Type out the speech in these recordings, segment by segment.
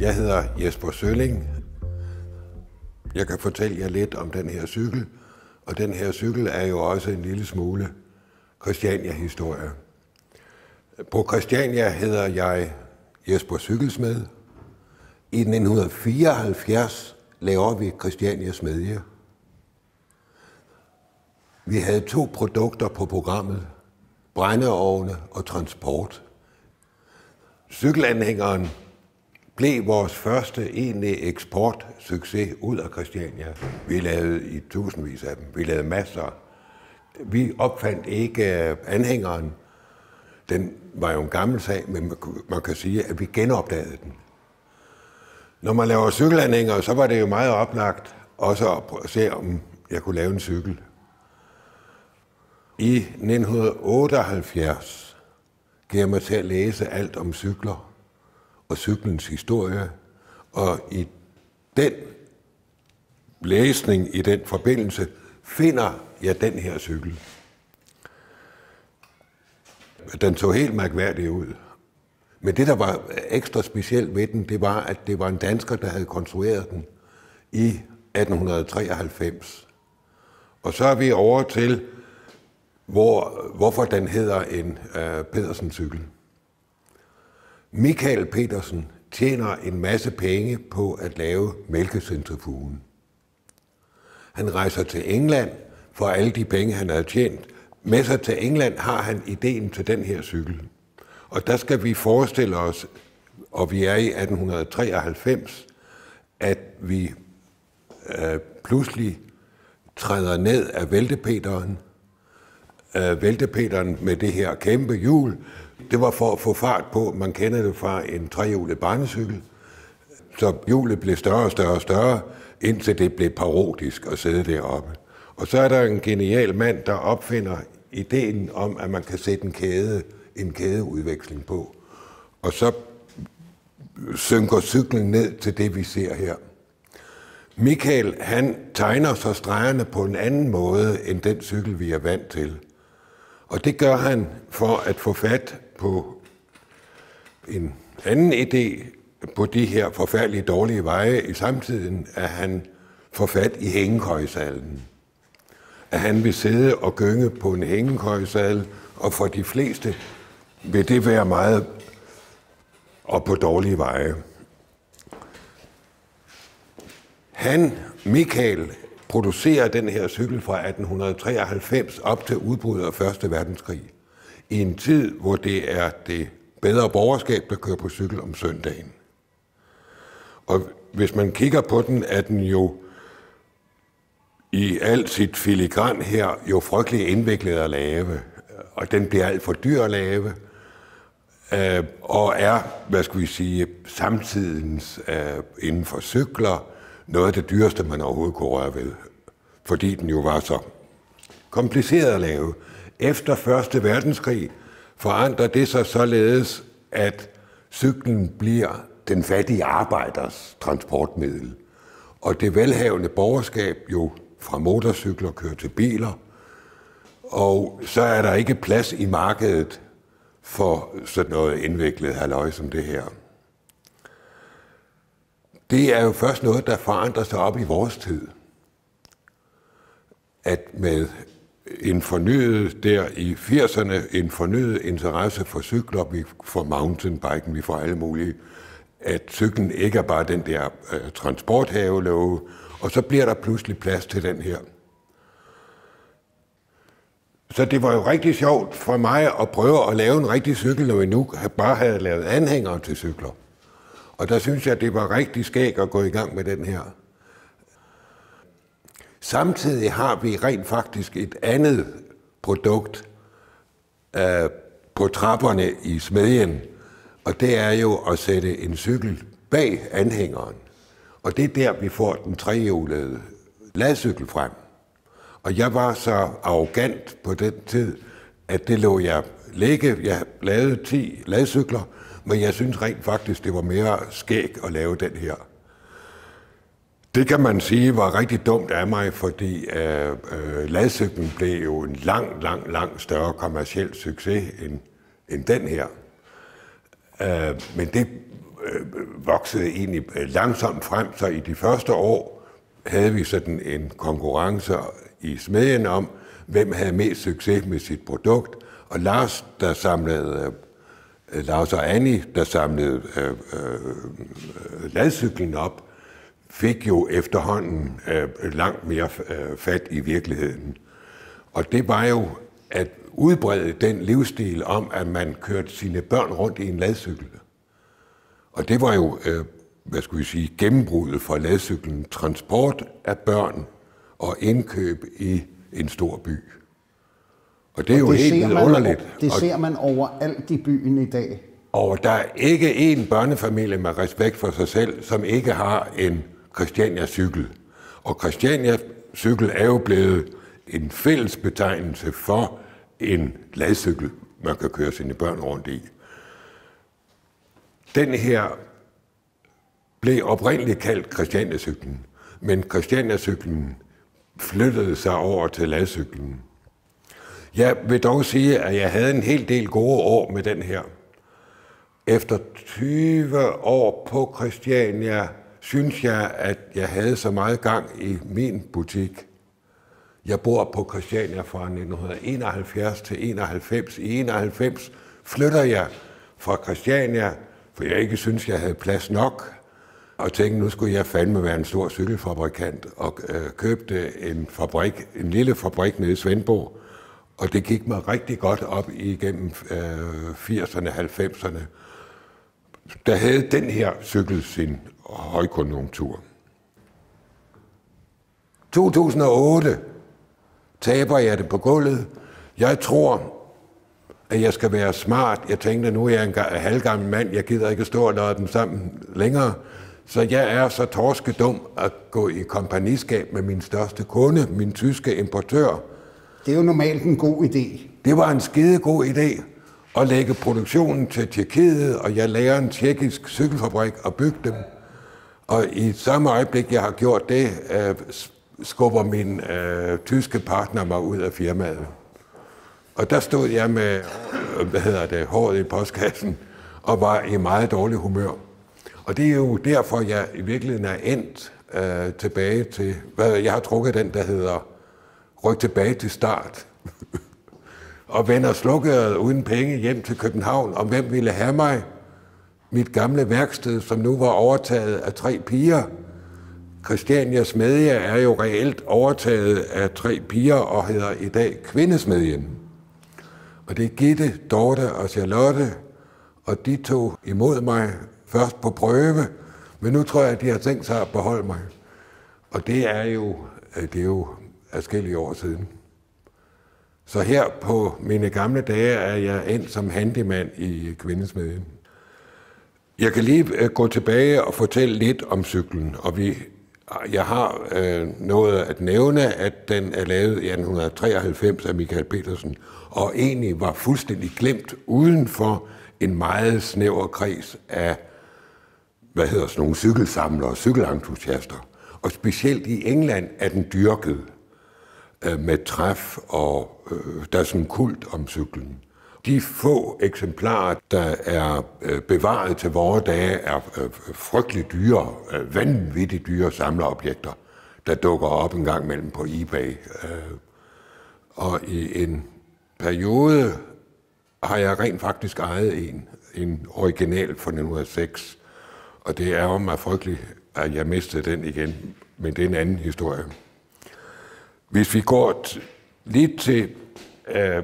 Jeg hedder Jesper Sølling. Jeg kan fortælle jer lidt om den her cykel, og den her cykel er jo også en lille smule Christiania-historie. På Christiania hedder jeg Jesper Cykelsmed. I 1974 laver vi Christiania Smedje. Vi havde to produkter på programmet, brændeovne og transport. Cykelanhængeren blev vores første egentlige eksportsucces ud af Christiania. Vi lavede i tusindvis af dem. Vi lavede masser. Vi opfandt ikke øh, anhængeren. Den var jo en gammel sag, men man kan sige, at vi genopdagede den. Når man laver cykelanhænger, så var det jo meget oplagt også at se, om jeg kunne lave en cykel. I 1978 gav jeg mig til at læse alt om cykler og cyklens historie, og i den læsning, i den forbindelse, finder jeg den her cykel. Den så helt mærkværdig ud. Men det, der var ekstra specielt ved den, det var, at det var en dansker, der havde konstrueret den i 1893. Og så er vi over til, hvor, hvorfor den hedder en uh, Pedersen-cykel. Michael Petersen tjener en masse penge på at lave mælkecentrifugen. Han rejser til England for alle de penge, han har tjent. Med sig til England har han ideen til den her cykel. Og der skal vi forestille os, og vi er i 1893, at vi øh, pludselig træder ned af væltepeteren, øh, væltepeteren med det her kæmpe hjul. Det var for at få fart på, man kender det fra en trehjulet barnecykel, så hjulet blev større og større og større, indtil det blev parodisk at sidde deroppe. Og så er der en genial mand, der opfinder ideen om, at man kan sætte en kæde en kædeudveksling på. Og så synker cyklen ned til det, vi ser her. Michael, han tegner så stregerne på en anden måde, end den cykel, vi er vant til. Og det gør han for at få fat på en anden idé på de her forfærdelige dårlige veje i samtiden, at han får fat i hængekøjsalen. At han vil sidde og gynge på en hængekøjsal, og for de fleste vil det være meget og på dårlige veje. Han, Michael, producerer den her cykel fra 1893 op til udbruddet af 1. verdenskrig. I en tid, hvor det er det bedre borgerskab, der kører på cykel om søndagen. Og hvis man kigger på den, er den jo i alt sit filigran her jo frygtelig indviklet at lave. Og den bliver alt for dyr at lave øh, og er, hvad skal vi sige, samtidens øh, inden for cykler noget af det dyreste, man overhovedet kunne røre ved, fordi den jo var så kompliceret at lave. Efter Første Verdenskrig forandrer det sig således, at cyklen bliver den fattige arbejders transportmiddel. Og det velhavende borgerskab jo fra motorcykler kører til biler, og så er der ikke plads i markedet for sådan noget indviklet halløj som det her. Det er jo først noget, der forandrer sig op i vores tid. At med en fornyet der i 80'erne, en fornyet interesse for cykler, vi får mountainbiken, vi får alle mulige, at cyklen ikke er bare den der øh, transporthavelove, og så bliver der pludselig plads til den her så det var jo rigtig sjovt for mig at prøve at lave en rigtig cykel, når vi nu bare havde lavet anhængere til cykler. Og der synes jeg, det var rigtig skæg at gå i gang med den her. Samtidig har vi rent faktisk et andet produkt øh, på trapperne i smedjen, og det er jo at sætte en cykel bag anhængeren. Og det er der, vi får den trehjulede ladcykel frem. Og jeg var så arrogant på den tid, at det lå jeg ligge. Jeg lavede 10 ladcykler, men jeg synes rent faktisk, det var mere skæg at lave den her. Det kan man sige var rigtig dumt af mig, fordi øh, øh, ladcyklen blev jo en lang, lang, lang større kommersiel succes end, end den her. Øh, men det øh, voksede egentlig øh, langsomt frem, så i de første år havde vi sådan en konkurrence i smedjen om, hvem havde mest succes med sit produkt, og Lars, der samlede, øh, Lars og Annie, der samlede øh, øh, ladcyklen op, fik jo efterhånden øh, langt mere øh, fat i virkeligheden. Og det var jo at udbrede den livsstil om, at man kørte sine børn rundt i en ladcykel. Og det var jo, øh, hvad skulle vi sige, gennembruddet for ladcyklen. Transport af børn og indkøb i en stor by. Og det er og jo det helt underligt. Det ser man overalt i byen i dag. Og der er ikke en børnefamilie med respekt for sig selv, som ikke har en Christiania-cykel. Og Christiania-cykel er jo blevet en fælles betegnelse for en ladcykel, man kan køre sine børn rundt i. Den her blev oprindeligt kaldt Christiania-cyklen, men Christiania-cyklen flyttede sig over til ladcyklen. Jeg vil dog sige, at jeg havde en hel del gode år med den her. Efter 20 år på Christiania, synes jeg, at jeg havde så meget gang i min butik. Jeg bor på Christiania fra 1971 til 91. I 91 flytter jeg fra Christiania, for jeg ikke synes, jeg havde plads nok, og tænkte, nu skulle jeg fandme være en stor cykelfabrikant, og øh, købte en fabrik, en lille fabrik nede i Svendborg, og det gik mig rigtig godt op igennem øh, 80'erne, 90'erne. Der havde den her cykel sin højkonjunktur. 2008 taber jeg det på gulvet. Jeg tror, at jeg skal være smart. Jeg tænkte, nu er jeg en halvgammel mand, jeg gider ikke stå og lade dem sammen længere. Så jeg er så torskedum at gå i kompagniskab med min største kunde, min tyske importør, det er jo normalt en god idé. Det var en skide god idé at lægge produktionen til Tjekkiet, og jeg lærer en tjekkisk cykelfabrik og bygge dem. Og i samme øjeblik, jeg har gjort det, øh, skubber min øh, tyske partner mig ud af firmaet. Og der stod jeg med, øh, hvad hedder det, håret i postkassen, og var i meget dårlig humør. Og det er jo derfor, jeg i virkeligheden er endt øh, tilbage til, hvad jeg har trukket den, der hedder ryk tilbage til start. og vender slukket uden penge hjem til København, og hvem ville have mig? Mit gamle værksted, som nu var overtaget af tre piger. Christiania Smedje er jo reelt overtaget af tre piger og hedder i dag Kvindesmedjen. Og det er Gitte, Dorte og Charlotte, og de tog imod mig først på prøve, men nu tror jeg, at de har tænkt sig at beholde mig. Og det er jo, øh, det er jo afskillige år siden. Så her på mine gamle dage er jeg endt som handyman i kvindesmedien. Jeg kan lige øh, gå tilbage og fortælle lidt om cyklen, og vi, jeg har øh, noget at nævne, at den er lavet i 1993 af Michael Petersen, og egentlig var fuldstændig glemt uden for en meget snæver kreds af, hvad hedder sådan nogle cykelsamlere, cykelentusiaster. Og specielt i England er den dyrket øh, med træf, og øh, der er sådan en kult om cyklen. De få eksemplarer, der er øh, bevaret til vores dage, er øh, frygtelig dyre, øh, vanvittigt dyre samlerobjekter, der dukker op en gang mellem på eBay. Og i en periode har jeg rent faktisk ejet en, en original fra 1906, og det er om mig frygteligt, at jeg mistede den igen, men det er en anden historie. Hvis vi går lidt til, øh,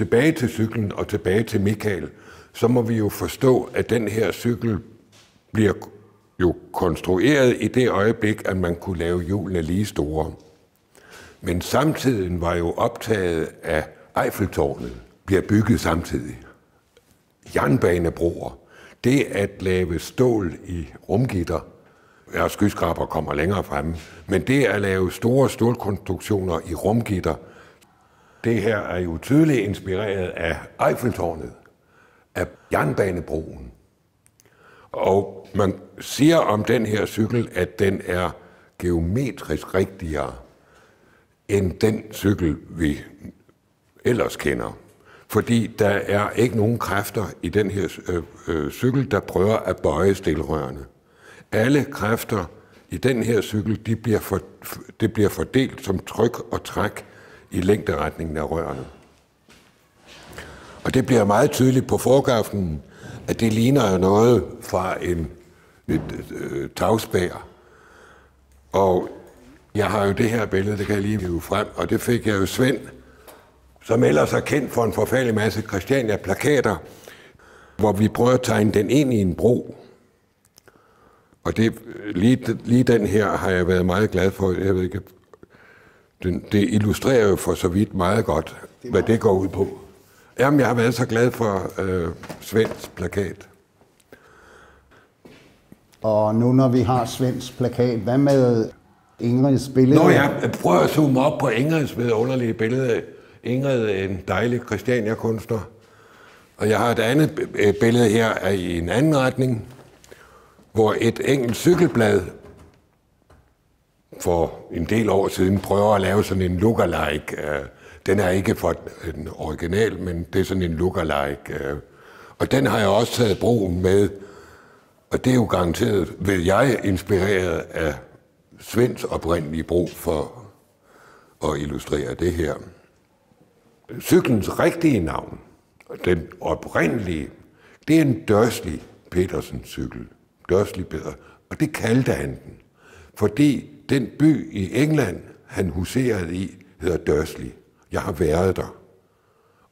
tilbage til cyklen og tilbage til Michael, så må vi jo forstå, at den her cykel bliver jo konstrueret i det øjeblik, at man kunne lave hjulene lige store. Men samtiden var jo optaget af Eiffeltårnet, bliver bygget samtidig. Jernbanebroer, det at lave stål i rumgitter, ja, skyskraber kommer længere frem, men det at lave store stålkonstruktioner i rumgitter, det her er jo tydeligt inspireret af Eiffeltårnet, af jernbanebroen. Og man siger om den her cykel, at den er geometrisk rigtigere end den cykel, vi ellers kender. Fordi der er ikke nogen kræfter i den her øh, øh, cykel, der prøver at bøje stilrørene. Alle kræfter i den her cykel, de bliver for, det bliver fordelt som tryk og træk i længderetningen af rørene. Og det bliver meget tydeligt på forgaften, at det ligner noget fra en, et, et, øh, et tagspær. Og jeg har jo det her billede, det kan jeg lige hive frem, og det fik jeg jo Svend, som ellers er kendt for en forfærdelig masse Christiania-plakater, hvor vi prøver at tegne den ind i en bro. Og det, øh, lige, lige den her har jeg været meget glad for. Jeg ved ikke, den, det illustrerer jo for så vidt meget godt, hvad det går ud på. Jamen, jeg har været så glad for øh, Svends plakat. Og nu når vi har Svends plakat, hvad med Ingrids billede? Nå, jeg prøver at zoome op på Ingrids ved underlige billede. Ingrid er en dejlig Christiania-kunstner. Og jeg har et andet billede her i en anden retning, hvor et enkelt cykelblad for en del år siden prøver at lave sådan en lookalike. Øh, den er ikke for en original, men det er sådan en lookalike. Øh. Og den har jeg også taget broen med. Og det er jo garanteret, ved jeg, inspireret af Svends oprindelige brug for at illustrere det her. Cyklens rigtige navn, den oprindelige, det er en Dursley Petersen cykel. Dursley Peter. Og det kaldte han den, fordi den by i England, han huserede i, hedder Dursley. Jeg har været der.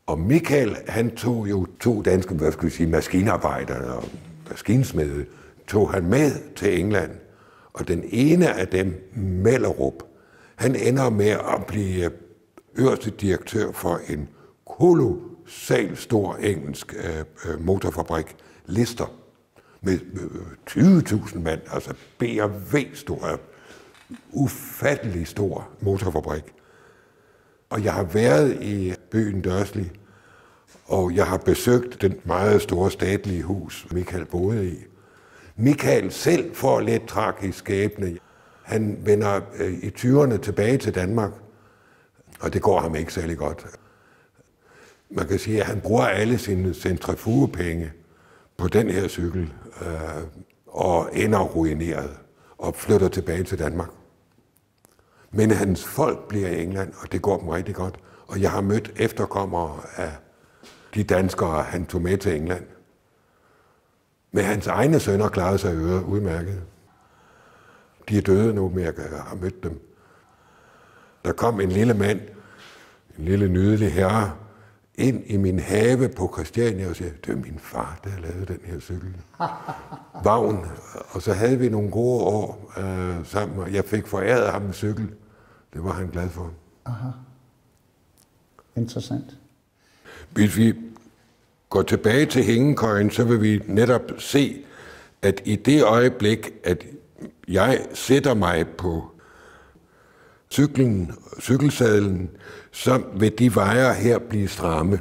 Og Michael, han tog jo to danske, hvad skal vi sige, maskinarbejdere og maskinsmede, tog han med til England. Og den ene af dem, Mellerup, han ender med at blive øverste direktør for en kolossal stor engelsk øh, øh motorfabrik, Lister, med øh, 20.000 mand, altså B&V stor, ufattelig stor motorfabrik. Og jeg har været i byen Dørsley, og jeg har besøgt den meget store statlige hus, Michael boede i. Michael selv får lidt tragisk skæbne. Han vender øh, i 20'erne tilbage til Danmark, og det går ham ikke særlig godt. Man kan sige, at han bruger alle sine centrifugepenge på den her cykel, øh, og ender ruineret og flytter tilbage til Danmark. Men hans folk bliver i England, og det går dem rigtig godt. Og jeg har mødt efterkommere af de danskere, han tog med til England. Men hans egne sønner klarede sig øre udmærket. De er døde nu, men jeg har mødt dem. Der kom en lille mand, en lille nydelig herre, ind i min have på Christiania og siger, det er min far, der har lavet den her cykel. Vagn. Og så havde vi nogle gode år øh, sammen, og jeg fik foræret ham en cykel. Det var han glad for. Aha. Interessant. Hvis vi går tilbage til hængekøjen, så vil vi netop se, at i det øjeblik, at jeg sætter mig på cyklen, cykelsadlen, så vil de vejer her blive stramme.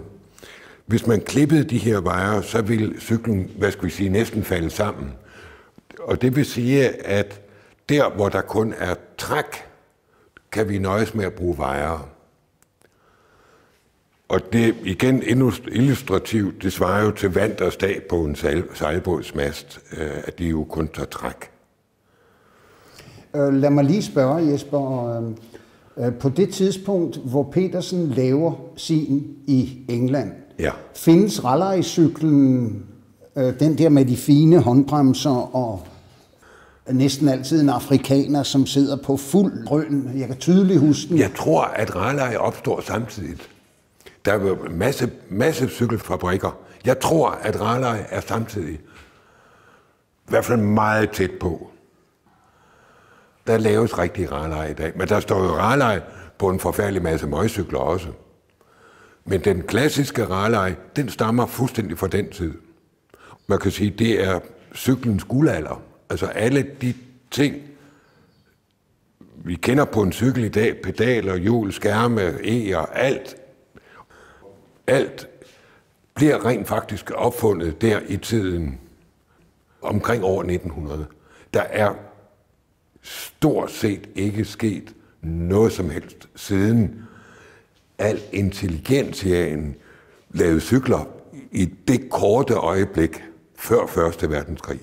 Hvis man klippede de her vejer, så vil cyklen, hvad skal vi sige, næsten falde sammen. Og det vil sige, at der, hvor der kun er træk, kan vi nøjes med at bruge vejer. Og det igen illustrativt, det svarer jo til vand der stag på en sejlbådsmast, øh, at de jo kun tager træk. Øh, lad mig lige spørge, Jesper. Øh, på det tidspunkt, hvor Petersen laver sin i England, ja. findes rallarcyklen, den der med de fine håndbremser og næsten altid en afrikaner, som sidder på fuld grøn. Jeg kan tydeligt huske den. Jeg tror, at rallye opstår samtidig. Der er masse, masse cykelfabrikker. Jeg tror, at rallye er samtidig. I hvert fald meget tæt på. Der laves rigtig rallye i dag. Men der står jo rallye på en forfærdelig masse møgcykler også. Men den klassiske rallye, den stammer fuldstændig fra den tid. Man kan sige, det er cyklens guldalder. Altså alle de ting, vi kender på en cykel i dag, pedaler, hjul, skærme, e'er, alt, alt bliver rent faktisk opfundet der i tiden omkring år 1900. Der er stort set ikke sket noget som helst siden al intelligentiaen lavede cykler i det korte øjeblik før Første Verdenskrig.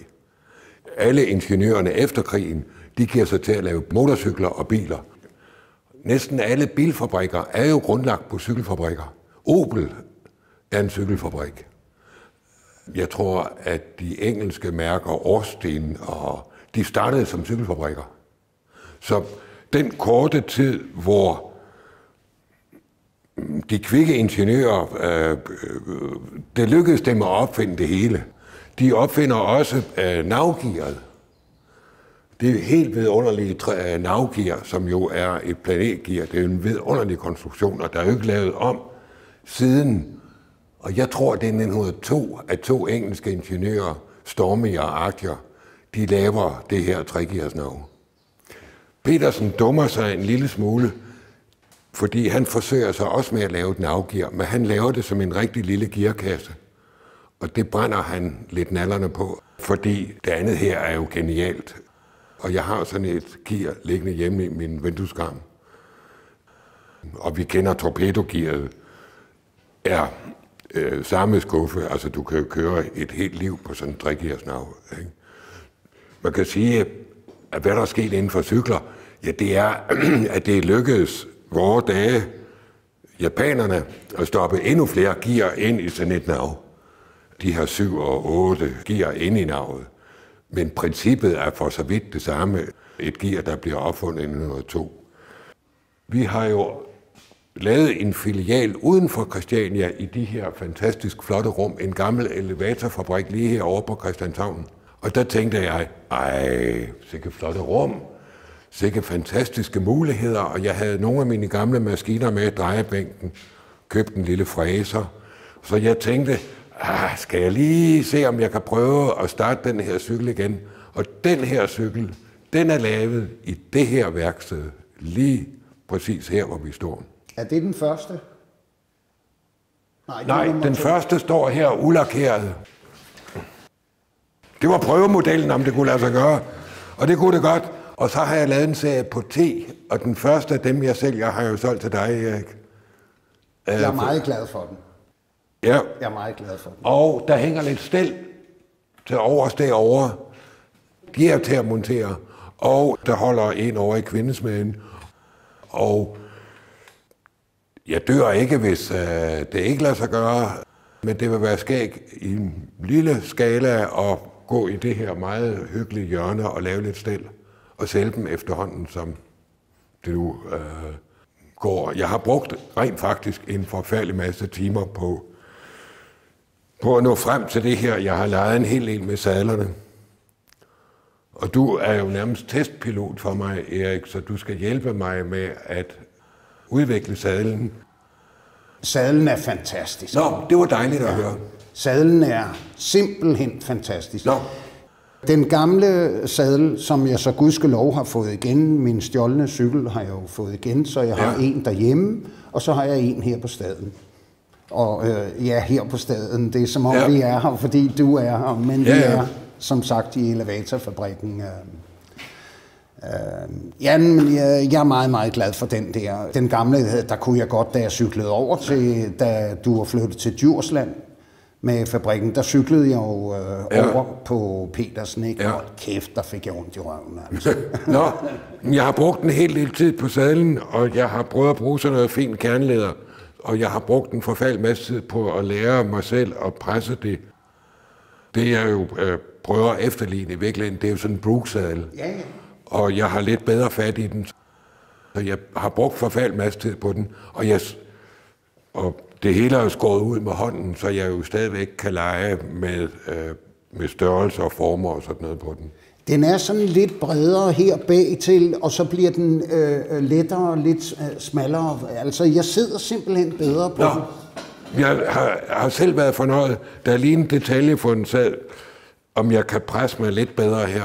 Alle ingeniørerne efter krigen, de giver sig til at lave motorcykler og biler. Næsten alle bilfabrikker er jo grundlagt på cykelfabrikker. Opel er en cykelfabrik. Jeg tror, at de engelske mærker, Austin, og de startede som cykelfabrikker. Så den korte tid, hvor de kvikke ingeniører, øh, øh, det lykkedes dem at opfinde det hele. De opfinder også øh, navgearet. Det er helt vidunderlige øh, navgear, som jo er et planetgear. Det er en vidunderlig konstruktion, og der er jo ikke lavet om siden. Og jeg tror, det er 1902, at to engelske ingeniører, Stormy og Archer, de laver det her tregearsnavn. Petersen dummer sig en lille smule, fordi han forsøger sig også med at lave den navgear, men han laver det som en rigtig lille gearkasse. Og det brænder han lidt nallerne på, fordi det andet her er jo genialt. Og jeg har sådan et gear liggende hjemme i min vindueskarm. Og vi kender torpedogearet er øh, samme skuffe. Altså, du kan jo køre et helt liv på sådan en tregearsnav. Ikke? Man kan sige, at hvad der er sket inden for cykler, ja, det er, at det lykkedes vore dage japanerne at stoppe endnu flere gear ind i sådan et nav. De har syv og otte gear ind i navet. Men princippet er for så vidt det samme. Et gear, der bliver opfundet i 1902. Vi har jo lavet en filial uden for Christiania i de her fantastisk flotte rum. En gammel elevatorfabrik lige herovre på Christianshavn. Og der tænkte jeg, ej, sikke flotte rum sikke fantastiske muligheder, og jeg havde nogle af mine gamle maskiner med i drejebænken, købt en lille fræser. Så jeg tænkte, ah, skal jeg lige se, om jeg kan prøve at starte den her cykel igen. Og den her cykel, den er lavet i det her værksted, lige præcis her, hvor vi står. Er det den første? Nej, Nej den første står her ulakeret. Det var prøvemodellen, om det kunne lade sig gøre. Og det kunne det godt. Og så har jeg lavet en serie på te, og den første af dem, jeg sælger, har jeg jo solgt til dig, Erik. Jeg er meget glad for den. Ja. Jeg er meget glad for den. Og der hænger lidt stel til overs derovre. De er til at montere. Og der holder en over i kvindesmagen. Og jeg dør ikke, hvis uh, det ikke lader sig gøre. Men det vil være skæg i en lille skala at gå i det her meget hyggelige hjørne og lave lidt stel og sælge dem efterhånden, som det nu øh, går. Jeg har brugt rent faktisk en forfærdelig masse timer på, på at nå frem til det her. Jeg har lejet en hel del med sadlerne. Og du er jo nærmest testpilot for mig, Erik, så du skal hjælpe mig med at udvikle sadlen. Sadlen er fantastisk. Nå, det var dejligt at høre. Sadlen er simpelthen fantastisk. Nå. Den gamle sadel, som jeg så gudskelov har fået igen, min stjålne cykel har jeg jo fået igen, så jeg har ja. en derhjemme, og så har jeg en her på staden. Og øh, ja, her på staden, det er som om ja. vi er her, fordi du er her, men ja, ja. vi er som sagt i elevatorfabrikken. Øh, øh, ja, men jeg, jeg er meget, meget glad for den der. Den gamle, der kunne jeg godt, da jeg cyklede over til, da du var flyttet til Djursland, med fabrikken, der cyklede jeg jo øh, ja. over på Petersen, ikke? Ja. Og kæft, der fik jeg ondt i røven, altså. Nå, jeg har brugt en hel del tid på sadlen, og jeg har prøvet at bruge sådan noget fint kernleder, og jeg har brugt en forfald masse tid på at lære mig selv at presse det. Det jeg jo øh, prøver at efterligne i virkeligheden, det er jo sådan en brugsadel. Ja, ja. Og jeg har lidt bedre fat i den. Så jeg har brugt forfald masse tid på den, og jeg og det hele er jo skåret ud med hånden, så jeg jo stadigvæk kan lege med, øh, med størrelse og former og sådan noget på den. Den er sådan lidt bredere her bag til, og så bliver den øh, lettere og lidt øh, smallere. Altså, jeg sidder simpelthen bedre på Nå. den. Jeg har, har selv været fornøjet. Der er lige en detalje for en sag, om jeg kan presse mig lidt bedre her.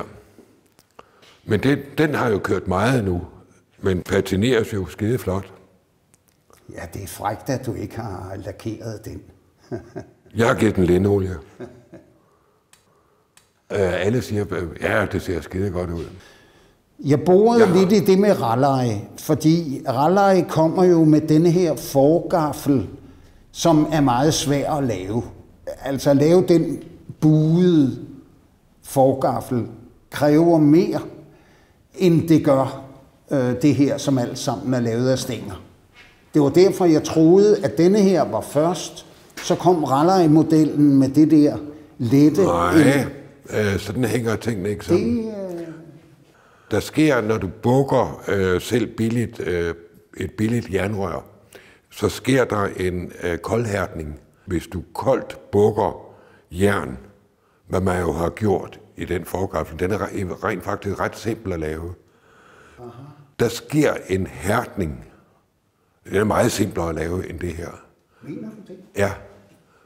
Men det, den har jo kørt meget nu, men patineres jo skide flot. Ja, det er frækt, at du ikke har lakeret den. jeg har givet den lindolie. Uh, alle siger, ja, det ser skide godt ud. Jeg borede ja. lidt i det med rallej, fordi rallej kommer jo med denne her forgaffel som er meget svær at lave. Altså at lave den buede forgaffel kræver mere, end det gør øh, det her, som alt sammen er lavet af stænger. Det var derfor, jeg troede, at denne her var først. Så kom Raleigh-modellen med det der lette... Nej, øh, sådan hænger tingene ikke sammen. Det, øh... Der sker, når du bukker øh, selv billigt, øh, et billigt jernrør, så sker der en øh, koldhærdning. Hvis du koldt bukker jern, hvad man jo har gjort i den forgaffel, den er rent faktisk ret simpel at lave. Aha. Der sker en hærdning. Det er meget simplere at lave end det her. Mener du det? Ja.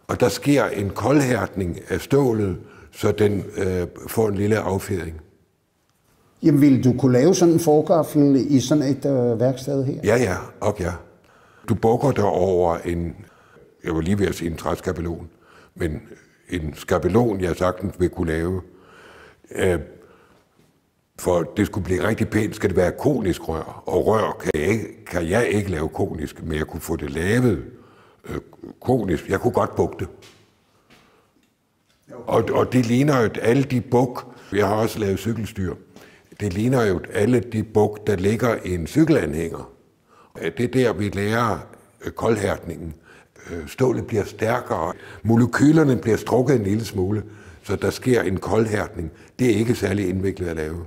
Og der sker en koldhærdning af stålet, så den øh, får en lille affjedring. Jamen, ville du kunne lave sådan en forgaffel i sådan et øh, værksted her? Ja, ja, og ja. Du bukker der over en, jeg var lige ved at sige en træskabelon, men en skabelon, jeg sagtens vil kunne lave. Øh, for det skulle blive rigtig pænt, skal det være konisk rør. Og rør kan jeg ikke, kan jeg ikke lave konisk, men jeg kunne få det lavet øh, konisk. Jeg kunne godt bukke det. Og, og det ligner jo alle de buk, jeg har også lavet cykelstyr, det ligner jo alle de buk, der ligger i en cykelanhænger. Det er der, vi lærer øh, koldhærdningen. Øh, stålet bliver stærkere, molekylerne bliver strukket en lille smule, så der sker en koldhærdning. Det er ikke særlig indviklet at lave.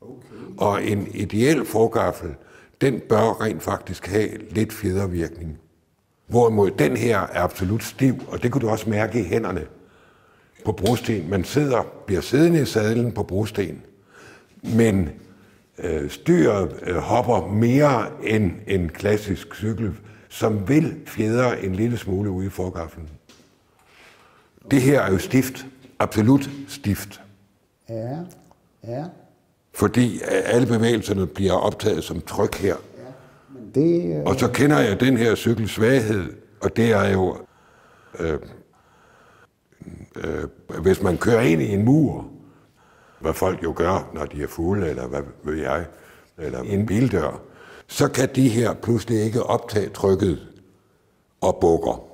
Okay. Og en ideel forgaffel, den bør rent faktisk have lidt fjedervirkning. Hvorimod den her er absolut stiv, og det kunne du også mærke i hænderne på brosten. Man sidder, bliver siddende i sadlen på brosten, men øh, styret øh, hopper mere end en klassisk cykel, som vil fjedre en lille smule ude i forgaflen. Det her er jo stift. Absolut stift. Ja, ja. Fordi alle bevægelserne bliver optaget som tryk her. Ja, det, øh... Og så kender jeg den her cykels svaghed, og det er jo, øh, øh, hvis man kører ind i en mur, hvad folk jo gør, når de er fulde, eller hvad ved jeg, eller en bildør, så kan de her pludselig ikke optage trykket og bukker.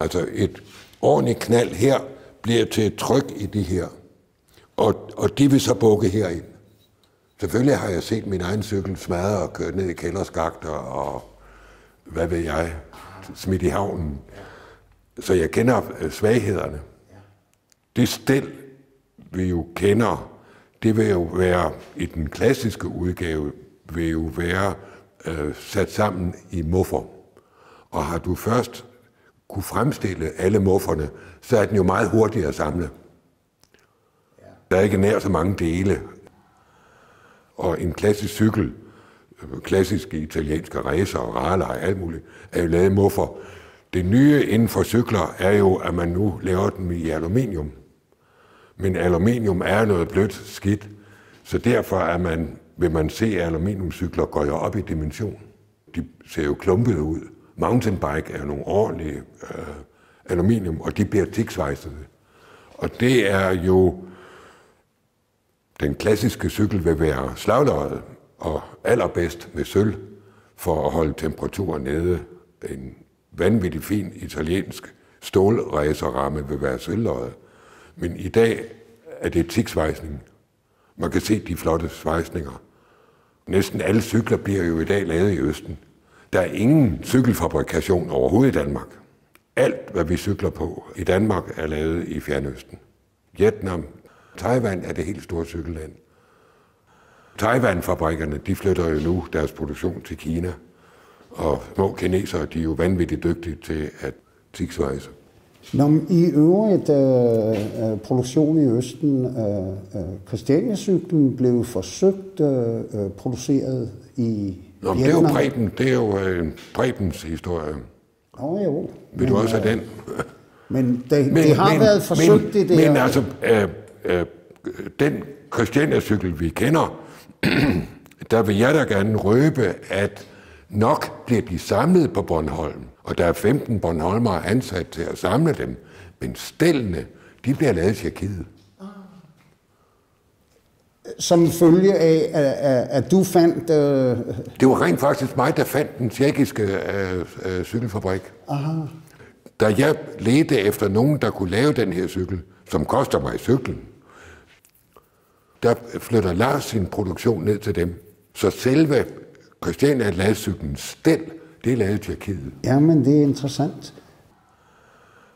Altså et ordentligt knald her bliver til et tryk i de her, og, og de vil så bukke herind. Selvfølgelig har jeg set min egen cykel smadre og køre ned i kælderskakter og hvad ved jeg, smidt i havnen. Så jeg kender øh, svaghederne. Det stil, vi jo kender, det vil jo være i den klassiske udgave, vil jo være øh, sat sammen i muffer. Og har du først kunne fremstille alle mufferne, så er den jo meget hurtigere at samle. Der er ikke nær så mange dele. Og en klassisk cykel, klassiske italienske racer og raler og alt muligt, er jo lavet muffer. Det nye inden for cykler er jo, at man nu laver dem i aluminium. Men aluminium er noget blødt skidt, så derfor er man, vil man se, at aluminiumcykler går jo op i dimension. De ser jo klumpede ud. Mountainbike er nogle ordentlige øh, aluminium, og de bliver tiksvejsede. Og det er jo, den klassiske cykel vil være slagløjet og allerbedst med sølv for at holde temperaturen nede. En vanvittig fin italiensk stålræserramme vil være sølvløjet. Men i dag er det tiksvejsning. Man kan se de flotte svejsninger. Næsten alle cykler bliver jo i dag lavet i Østen. Der er ingen cykelfabrikation overhovedet i Danmark. Alt, hvad vi cykler på i Danmark, er lavet i Fjernøsten. Vietnam, Taiwan er det helt store cykelland. Taiwan-fabrikkerne, de flytter jo nu deres produktion til Kina. Og små kinesere, de er jo vanvittigt dygtige til at tiksvejse. Nå, I øvrigt øh, øh, produktion i Østen, øh, øh, Christiania-cyklen blev forsøgt øh, øh produceret i Nå, men det er jo Preben, det er jo øh, Prebens historie. Åh oh, jo. Vil du også have den? Men det, men, det har men, været forsøgt, men, det der. Men altså, øh, øh, den Christiania-cykel, vi kender, der vil jeg da gerne røbe, at nok bliver de samlet på Bornholm, og der er 15 Bornholmere ansat til at samle dem, men stellene, de bliver lavet i Tjekkiet. som følge af, at, at, du fandt... Øh... Det var rent faktisk mig, der fandt den tjekkiske øh, øh, cykelfabrik. Aha. Da jeg ledte efter nogen, der kunne lave den her cykel, som koster mig cyklen, der flytter Lars sin produktion ned til dem. Så selve Christiania ladcyklens stel, det er lavet i Tjekkiet. Jamen, det er interessant.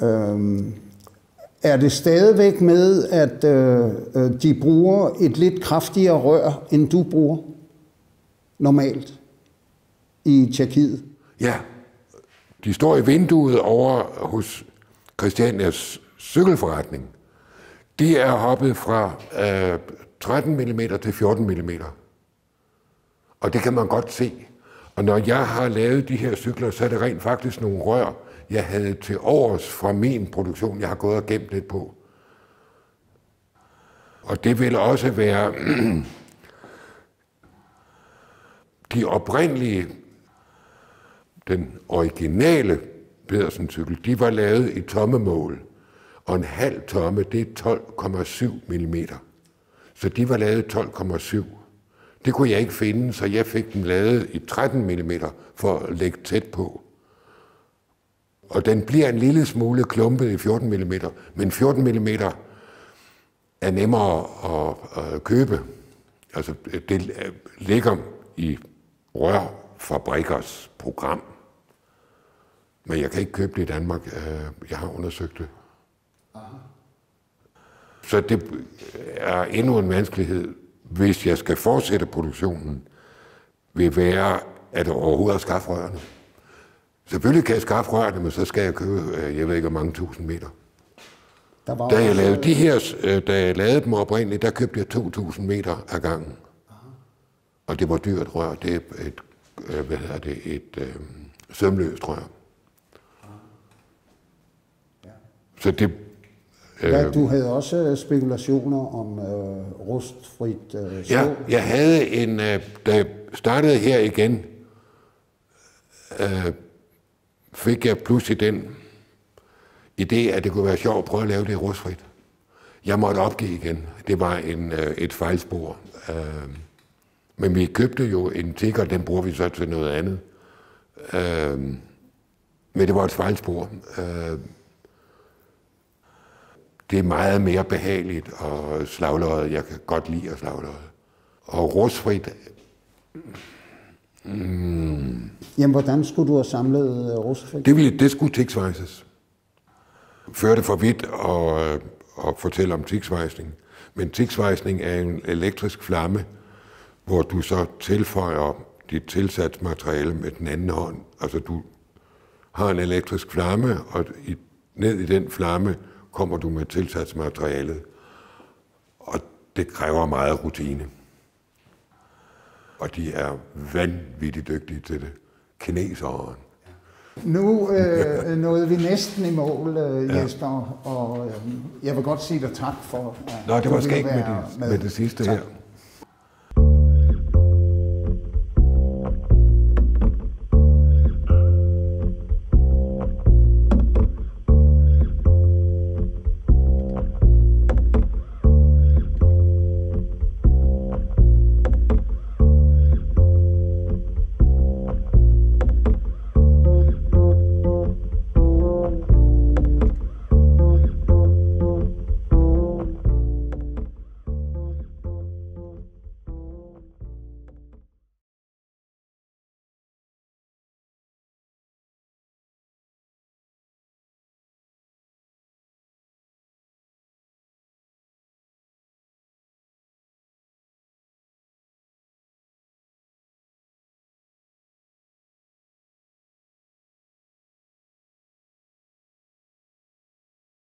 Øhm, er det stadigvæk med, at øh, øh, de bruger et lidt kraftigere rør, end du bruger normalt i Tjekkiet? Ja, de står i vinduet over hos Christianias cykelforretning. De er hoppet fra øh, 13 mm til 14 mm. Og det kan man godt se. Og når jeg har lavet de her cykler, så er det rent faktisk nogle rør, jeg havde til års fra min produktion, jeg har gået og gemt lidt på. Og det vil også være de oprindelige, den originale Pedersen-cykel, de var lavet i tomme mål. Og en halv tomme, det er 12,7 mm. Så de var lavet 12,7. Det kunne jeg ikke finde, så jeg fik dem lavet i 13 mm for at lægge tæt på. Og den bliver en lille smule klumpet i 14 mm, men 14 mm er nemmere at, at købe. Altså, det ligger i rørfabrikkers program. Men jeg kan ikke købe det i Danmark. Øh, jeg har undersøgt det. Aha. Så det er endnu en vanskelighed, hvis jeg skal fortsætte produktionen, vil være, at overhovedet skaffe rørene. Selvfølgelig kan jeg skaffe rørene, men så skal jeg købe, øh, jeg ved ikke, hvor mange tusind meter. Der var da jeg også... lavede de her, øh, da jeg lavede dem oprindeligt, der købte jeg 2.000 meter ad gangen. Aha. Og det var dyrt rør. Det er et, øh, hvad hedder det, et øh, sømløst rør. Ja. Så det Ja, du havde også spekulationer om øh, rustfrit øh, stål. Ja, jeg havde en, øh, da jeg startede her igen, øh, fik jeg pludselig den idé, at det kunne være sjovt at prøve at lave det rustfrit. Jeg måtte opgive igen. Det var en, øh, et fejlspor. Øh, men vi købte jo en tigger, den bruger vi så til noget andet. Øh, men det var et fejlspor. Øh, det er meget mere behageligt og slagløjet. Jeg kan godt lide at slagløjet. Og rustfrit... Mm. Jamen, hvordan skulle du have samlet uh, rustfrit? Det, ville, det skulle tiksvejses. Før det for vidt at, at fortælle om tiksvejsning. Men tiksvejsning er en elektrisk flamme, hvor du så tilføjer dit tilsatsmateriale med den anden hånd. Altså du har en elektrisk flamme, og i, ned i den flamme kommer du med tilsatsmaterialet, og det kræver meget rutine. Og de er vanvittigt dygtige til det. Kineseren. Nu øh, nåede vi næsten i mål, øh, Jesper, ja. og øh, jeg vil godt sige dig tak for, at Nå, det var skægt med, det, med det sidste tak. her.